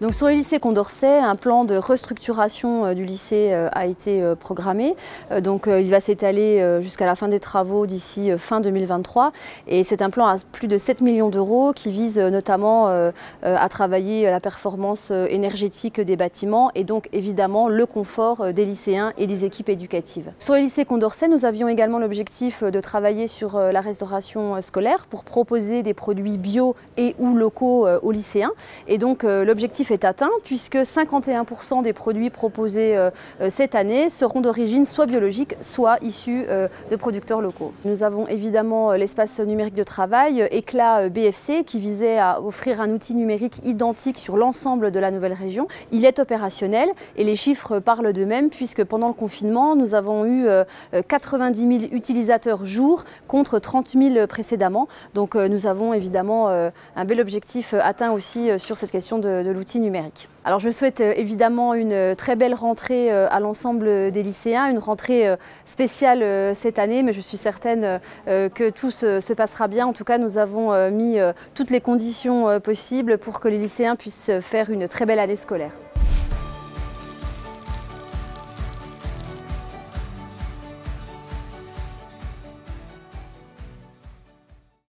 Donc sur le lycée Condorcet, un plan de restructuration euh, du lycée euh, a été euh, programmé. Donc il va s'étaler jusqu'à la fin des travaux d'ici fin 2023. Et c'est un plan à plus de 7 millions d'euros qui vise notamment à travailler la performance énergétique des bâtiments et donc évidemment le confort des lycéens et des équipes éducatives. Sur le lycée Condorcet, nous avions également l'objectif de travailler sur la restauration scolaire pour proposer des produits bio et ou locaux aux lycéens. Et donc l'objectif est atteint puisque 51% des produits proposés euh, euh, cette année seront d'origine soit biologique, soit issus euh, de producteurs locaux. Nous avons évidemment l'espace numérique de travail Éclat BFC qui visait à offrir un outil numérique identique sur l'ensemble de la nouvelle région. Il est opérationnel et les chiffres parlent d'eux-mêmes puisque pendant le confinement, nous avons eu 90 000 utilisateurs jour contre 30 000 précédemment. Donc nous avons évidemment un bel objectif atteint aussi sur cette question de l'outil Alors je souhaite euh, évidemment une euh, très belle rentrée euh, à l'ensemble des lycéens, une rentrée spéciale cette année, mais je suis certaine que tout se passera bien. En tout cas, nous avons mis toutes les conditions possibles pour que les lycéens puissent faire une très belle année scolaire.